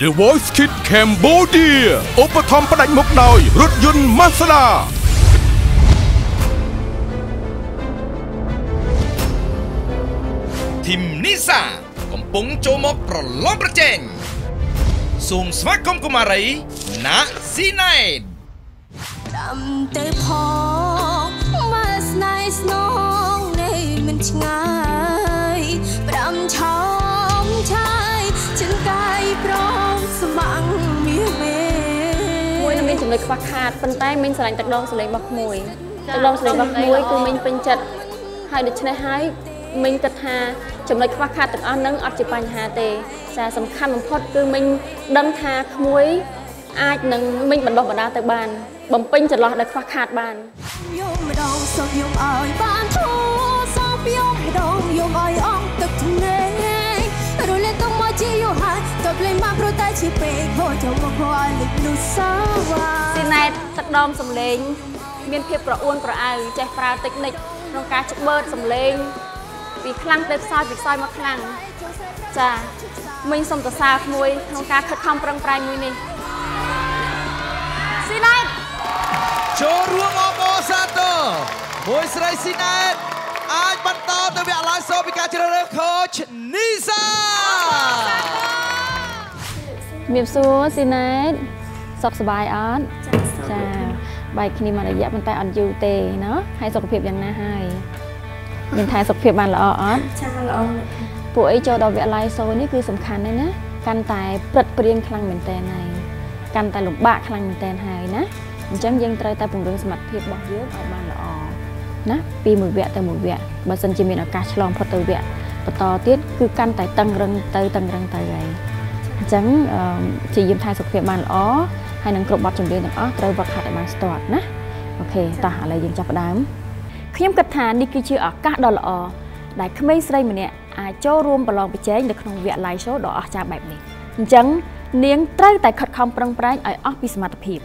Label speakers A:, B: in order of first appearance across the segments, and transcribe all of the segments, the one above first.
A: The Voice Kid Cambodia ឧបត្ថម្ភផ្ដាច់មុខដោយរថយន្ត Mazda
B: ធីមនីសាកំពុងចូលមកប្រឡងប្រជែងសូមស្វាគមន៍កុមារីណាស៊ីណែត
C: តាមទៅផងមកស្នេហ៍ស្នងនេះមិនឆ្ងាយ ចំ
D: ណុចខ្វះខាតប៉ុន្តែមីងស្រឡាញ់ទឹកដងសលេងរបស់ក្មួយទឹកដងសលេងរបស់ក្មួយគឺមីងពេញចិត្តហើយដូច្នេះហើយមីងគិតថាចំណុចខ្វះខាតទាំងអស់ហ្នឹងអត់ជាបញ្ហាទេសារសំខាន់បំផុតគឺមីងដឹងថាក្មួយអាចនឹងមីងបណ្ដុះបណ្ដាលទៅបាន បំពេញចន្លោះដែលខ្វះខាតបាន
C: យំម្ដងសុំយំឲ្យបានធូរសុំយំម្ដងយំឲ្យ លេងមកព្រោះតែជាពេកហូរចូលមកហួរឲ្យលិចលុសាវ៉ា
D: ស៊ីណែតទឹកដមសំលេង មានភាពប្រអួនប្រអៅចេះប្រើតិចនិចក្នុងការច្បឺតសំលេង ពីខ្លាំងទៅខ្សោយពីខ្សោយមកខ្លាំងចាមិញសូមសរសើរក្មួយក្នុងការខិតខំប្រឹងប្រែងមួយនេះស៊ីណែត
B: ចូលរួមអបអរសាទរមួយស្រីស៊ីណែតអាចបន្តទៅវគ្គឡើងសូពីការជ្រើសរើស coach នី សា
D: ជំរាបសួរស៊ីណែតសុខសប្បាយអត់ចាបែកគ្នាមួយរយៈប៉ុន្តែអត់យូរទេណាហើយសុខភាពយ៉ាងណាហើយមានថែសុខភាពបានល្អអត់
C: ចាល្អ
D: ពួកអីចូលដល់វគ្គ live show នេះគឺសំខាន់ណាស់ណាកាន់តែព្រឹត្តព្រៀងខ្លាំងមែនតើហើយកាន់តែលំបាកខ្លាំងមែនតើហើយណាអញ្ចឹងយើងត្រូវតែពង្រឹងសមត្ថភាពរបស់យើងឲ្យបានល្អណាពីមួយវគ្គទៅមួយវគ្គបើសិនជាមានឱកាសឆ្លងផុតទៅវគ្គបន្តទៀតគឺកាន់តែតឹងរឹងទៅតឹងរឹងទៅហើយ អញ្ចឹងអឺជាយាមថែសុខភាពបានល្អហើយនឹងគ្រប់បទចម្រៀងទាំងអស់ត្រូវវឹកហាត់ឲ្យបានស្ទាត់ណាអូខេតោះឥឡូវយើងចាប់ផ្ដើមខ្ញុំគិតថានេះគឺជាឱកាសដ៏ល្អដែលក្មេងស្រីម្នាក់អាចចូលរួមប្រឡងប្រជែងនៅក្នុងវគ្គ live show ដ៏អស្ចារ្យបែបនេះអញ្ចឹងនាងត្រូវតែខិតខំប្រឹងប្រែងឲ្យអស់ពីសមត្ថភាព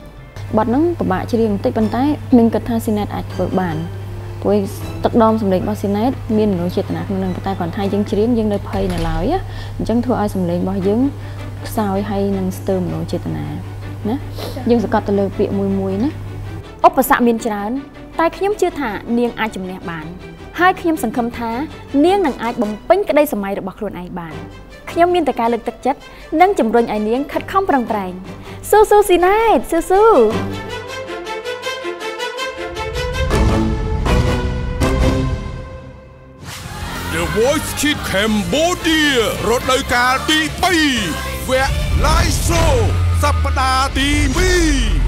D: បទហ្នឹងពិបាកច្រៀងបន្តិចប៉ុន្តែខ្ញុំគិតថាស៊ីណេតអាចធ្វើបាន ព្រោះទឹកដមសម្លេងរបស់ស៊ីណេតមានមនោចេតនាក្នុងហ្នឹងប៉ុន្តែគាត់ថាយើងច្រៀងយើងនៅភ័យនៅឡើយណាអញ្ចឹងធ្វើឲ្យសម្លេងរបស់យើងខ្សោយហើយនឹងស្ទើរមនោចេតនាណាយើងសង្កត់ទៅលើពាក្យមួយមួយណាឧបសគ្គមានច្រើន តែខ្ញុំជឿថានាងអាចជំនះបាន ហើយខ្ញុំសង្ឃឹមថា នាងនឹងអាចបំពេញក្តីសម័យរបស់ខ្លួនឯងបានខ្ញុំមានតែការលើកទឹកចិត្តនិងជំរុញឲ្យនាងខិតខំប្រឹងប្រែងស៊ូស៊ូស៊ីណែតស៊ូស៊ូ
A: Voice Kid Cambodia រដូវកាលទី2វគ្គ Live Show សប្តាហ៍ទី2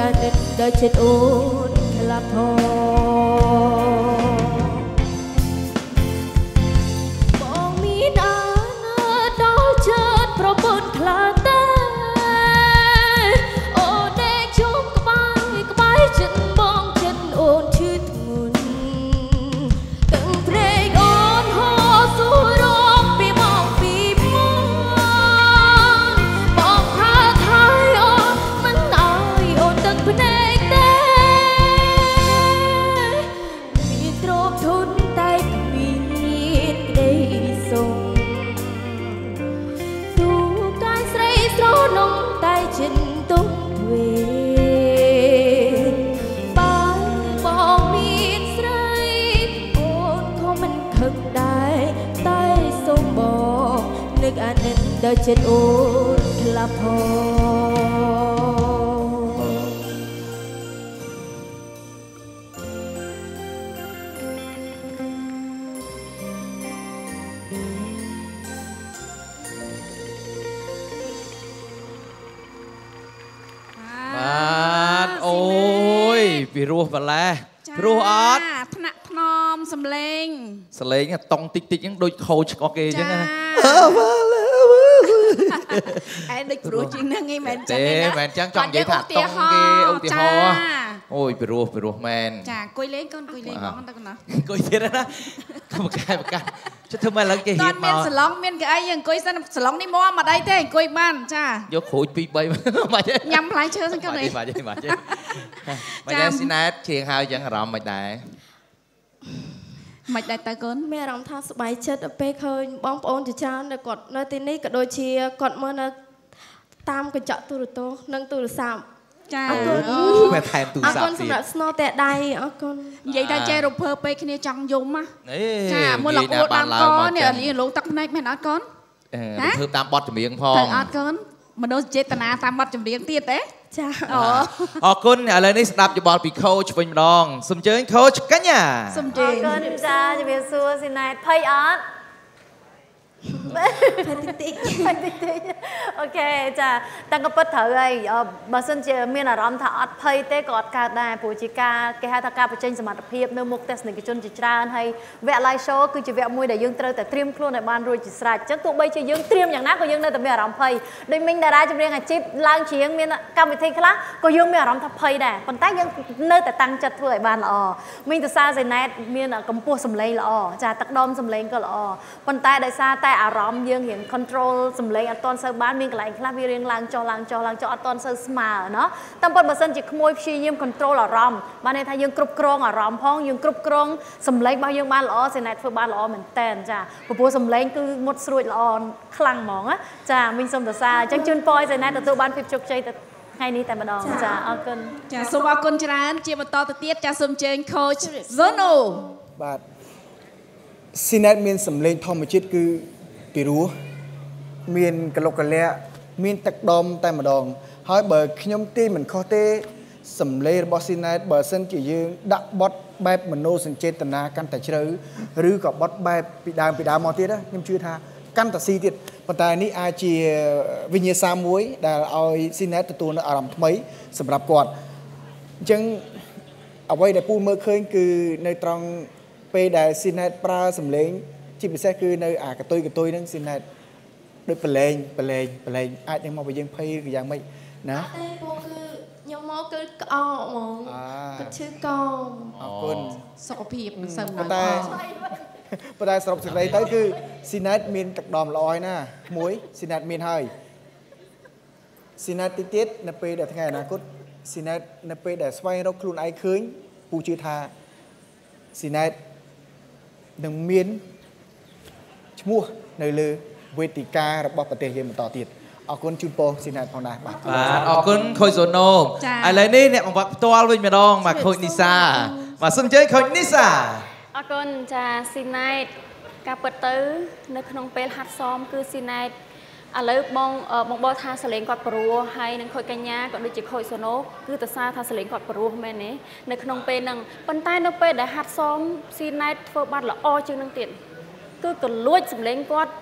C: អាណិតដល់ចិត្តអូនក្លាប់ផង ល់ចិត្តអូនក្លាប់ផង
B: បាទអូយពីរោះបន្លែព្រោះអត់
E: ចាថ្នាក់ថ្នមសំឡេង
B: សលេងតង់តិចតិចហ្នឹងដូចខូចឆ្កោះគេអញ្ចឹងណា
E: ឯងដូចព្រោះជាងហ្នឹងឯងមែនចឹង
B: ទេ
E: ណា
B: មែនចឹងចង់និយាយថាតង់គេឧទាហរណ៍អូយពីរោះពីរោះមែន
E: ចាអង្គុយលេងកូនអង្គុយលេងបងទៅកណ្ដោះ
B: អង្គុយទៀតណាបកែបកែជិះធ្វើមកឡើងគេ
E: ត
B: ហ៊ាន
E: ន
B: ម
E: មាន
B: ក
E: សឡុងមានកៅអីយើងអង្គុយសិនសឡុងនេះមកមកដៃទេអង្គុយបានចា
B: យកក្រូច2 3មកទេ
E: ញ៉ាំផ្លែឈើសិន
B: បា
E: កូន
B: ច់
E: អី
B: ទេបាច់ទេបាច់ទេ
E: ចា
B: មកដែរស៊ីណែតជាងហើយចឹងអារម្មណ៍មិនដែរ
E: មិនដែរទៅកូន
C: មានអារម្មណ៍ថាសប្បាយចិត្តដល់ពេលឃើញបងប្អូនជាច្រើនដែលគាត់នៅទីនេះក៏ដូចជាគាត់មើលនៅតាមកញ្ចក់ទូរទស្សន៍និងទូរស័ព្ទ
E: ចា
C: អរគុណ
E: អូ
B: មែនថែមទូរ
C: អរ
B: ស័ព្គុទ
C: ណ
B: ទៀត
C: សម្រាប់ស្នូតែដៃអរគុណ
E: និយាយថាចេះរំភើពេកគ្នាចង់យំណា
B: អេ
E: ចាមួយលោកអួតដាំកនេះលីលោកទឹកភ្នែកមែនអត់កូន
B: អឺធ្វើតាមបទចម្រៀងផង
E: ទៅអត់កូនមនុស្សចេតនាតាមបទចម្រៀងទៀតទេ
C: ចា
E: អូ
B: អរគុណឥឡូវនេះស្ដាប់យោបល់ពី coach វិញម្ដងសូមអញ្ជើញ coach កញ្ញា
E: សុំ
F: អ
E: ជេ
F: រគុណចាជំរាបសួរស៊ីណែតភ័យអត់
C: តិចតិច
F: ភ័យតិចតិចអូខេចាតាំងក៏ពិតត្រូវហើយអឺបើសិនជាមានអារម្មណ៍ថាអត់ភ័យទេក៏អត់កើតដែរព្រោះជាការគេហៅថាការបញ្ចេញសមត្ថភាពនៅមុខទស្សនិកជនជាច្រើនហើយវគ្គ live show គឺជាវគ្គមួយដែលយើងត្រូវតែត្រៀមខ្លួនឲ្យបានរួចជាស្រេចអញ្ចឹងទោះបីជាយើងត្រៀមយ៉ាងណាក៏យើងនៅតែមានអារម្មណ៍ភ័យដូចមិញតារាចម្រៀងអាជីពឡើងច្រៀងមានកម្មវិធីខ្លះក៏យើងមានអារម្មណ៍ថាភ័យដែរប៉ុន្តែយើងនៅតែតាំងចិត្តធ្វើឲ្យបានល្អមិញទៅសារសេណែតមានកម្ពស់សម្លេងល្អចាទឹកដមសម្លេងក៏ល្អប៉ុន្តែដោយសារតែអារម្មណ៍យើងរៀង control សម្លេងអត់ទាន់សូវបានមានកន្លែងខ្លះវារៀងឡើងចុះឡើងចុះឡើងចុះអត់ទាន់សូវស្មើណោះតាមពិតបើសិនជាក្មួយព្យាយាម control អារម្មណ៍បានន័យថាយើងគ្រប់គ្រងអារម្មណ៍ផងយើងគ្រប់គ្រងសម្លេងរបស់យើងបានល្អសេណែតធ្វើបានល្អមែនតែនចាព្រោះសម្លេងគឺមុតស្រួចល្អខ្លាំងហ្មងណាចាមិញសូមសរសើរអញ្ចឹងជូនពរឲ្យសេណែតទទួលបានភាពជោគជ័យទៅថ្ងៃនេះតែម្ដងចាអរគុណ
E: ចាសូមអរគុណច្រើន ជាបន្តទៅទៀតចាសូមអញ្ជើញ coach Zono
G: បាទស៊ីណែតមានសម្លេងធម្មជាតិគឺ ពីរោះមានកលុកកលៈមានទឹកដមតែម្ដង ហើយបើខ្ញុំទីមិនខុសទេសម្លេងរបស់ស៊ីណែតបើសិនជាយើងដាក់បទបែបមโนសញ្ចេតនាកាន់តែជ្រៅឬក៏បទបែបពីដើមពីដើមមកទៀតណាខ្ញុំជឿថាកាន់តែស៊ីទៀតប៉ុន្តែនេះអាចជាវិញ្ញាសាមួយ ដែលឲ្យស៊ីណែតទទួលនៅអារម្មណ៍ថ្មី សម្រាប់គាត់អញ្ចឹងអ្វីដែលពូមើលឃើញគឺនៅត្រង់ពេលដែលស៊ីណែតប្រើសម្លេង ជាពិសេសគឺនៅអាកតុយកតុយហ្នឹងស៊ីណែតដូចប្រឡែងប្រឡែងប្រឡែងអាចនឹងមកបើយើងភ័យឬក៏យ៉ាងម៉េចណា
C: តែពូគឺខ្ញុំមកគឺក្អកហ្មង
G: អា
C: គាត់ឈឺកង
G: អរគុណ
E: សុខភាពមិនសូវ
G: ប៉ុន្តែប៉ុន្តែសរុបសេចក្តីទៅគឺស៊ីណែតមានទឹកដមល្អហើយណាមួយស៊ីណែតមានហើយស៊ីណែតតិចទៀតនៅពេលដែលថ្ងៃអនាគតស៊ីណែតនៅពេលដែលស្វែងរកខ្លួនឯងឃើញពូជឿថាស៊ីណែតនឹងមាន ឈ្មោះនៅលើវេទិការបស់ប្រទេសយើងបន្តទៀតអរគុណជូនពរស៊ីណែតផងដែរបាទ
B: បាទអរគុណ coach Zono
E: ចា៎
B: ឥឡូវនេះអ្នកបង្វឹកផ្ទាល់វិញម្ដងបាទ coach Nisa បាទសូមអញ្ជើញ coach Nisa
D: អរគុណចាស៊ីណែតការពិតទៅ នៅក្នុងពេលហាត់សមគឺស៊ីណែតឥឡូវបងអឺបងបោថាសលេងគាត់ព្រោះហើយនឹងខូចកញ្ញាក៏ដូចជាខូចសូណូគឺតសារថាសលេងគាត់ព្រោះមែនទេនៅក្នុងពេលហ្នឹងប៉ុន្តែនៅពេលដែលហាត់សមស៊ីណែតធ្វើបាត់ល្អជាងនឹងទៀត គឺក៏លួចសលេងគាត់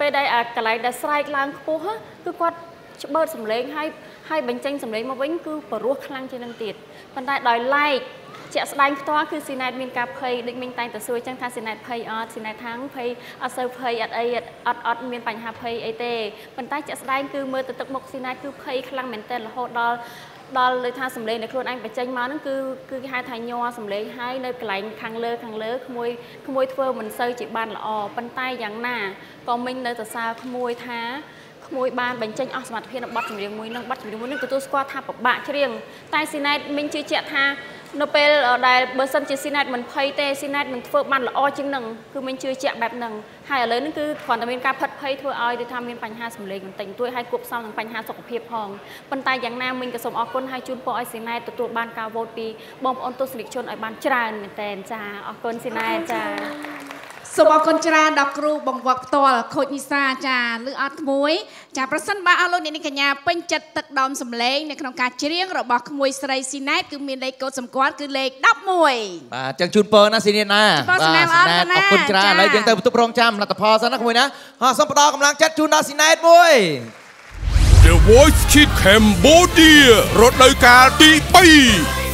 D: ពេលដែលអាកន្លែងដែលស្រែកឡើងខ្ពស់ហ្នឹងគឺគាត់ច្បើតសម្លេងហើយហើយបញ្ចេញសម្លេងមកវិញគឺបរោះខ្លាំងជាងនឹងទៀតប៉ុន្តែដោយឡែកជាក់ស្ដែងផ្ទាល់គឺស៊ីណែតមានការភ័យដូចមិញតែងតែសួរចឹងថាស៊ីណែតភ័យអត់ស៊ីណែតថាងភ័យអត់សូវភ័យអត់អីអត់អត់មានបញ្ហាភ័យអីទេប៉ុន្តែជាក់ស្ដែងគឺមើលទៅទឹកមុខស៊ីណែតគឺភ័យខ្លាំងមែនទែនរហូតដល់ ដល់លើថាសម្លេងដែលខ្លួនឯងបញ្ចេញមកហ្នឹងគឺគឺគេហៅថាញ័រសម្លេងហើយនៅកន្លែងខាងលើខាងលើក្មួយក្មួយធ្វើមិនសូវជាបានល្អប៉ុន្តែយ៉ាងណាក៏មិញនៅសរសើរក្មួយថាក្មួយបានបញ្ចេញអស់សមត្ថភាពនៅបទចម្រៀងមួយនឹងបទចម្រៀងមួយនឹងទទួលស្គាល់ថាពិបាកច្រៀងតែស៊ីណែតមិញជឿជាក់ថា នៅពេលដែលបើសិនជាស៊ីណែតមិនភ័យទេស៊ីណែតនឹងធ្វើបានល្អជាងនឹងគឺមិញជឿជាក់បែបហ្នឹងហើយឥឡូវនេះគឺគ្រាន់តែមានការផិតភ័យធ្វើឲ្យដូចថាមានបញ្ហាសម្លេងបន្តិចបន្តួចហើយគប់ផ្សំនឹងបញ្ហាសុខភាពផងប៉ុន្តែយ៉ាងណាមិញក៏សូមអរគុណហើយជូនពរឲ្យស៊ីណែតទទួលបានការវោតពីបងប្អូនទស្សនិកជនឲ្យបានច្រើនមែនតើចាអរគុណស៊ីណែតចា
E: សូមអរគុណច្រើនដល់គ្រូបង្វឹកផ្ទាល់ខូចនិសាចាឬអត់ក្មួយចាប្រសិនបើអស់លោកអ្នកនាងកញ្ញាពេញចិត្តទឹកដមសម្លេងនៅក្នុងការច្រៀងរបស់ក្មួយស្រីស៊ីណែតគឺមានលេខកូដសម្គាល់គឺលេខ11
B: បាទចឹងជូនពរណាស៊ីណែតណា
E: បាទស៊ីណែតអរ
B: គុណច្រើនឥឡូវយើងទៅបន្ទប់រងចាំលទ្ធផលសិនណាក្មួយណាអសូមផ្ដល់កម្លាំងចិត្តជូនដល់ស៊ីណែតមួយ
A: The Voice Kid Cambodia រដូវកាលទី3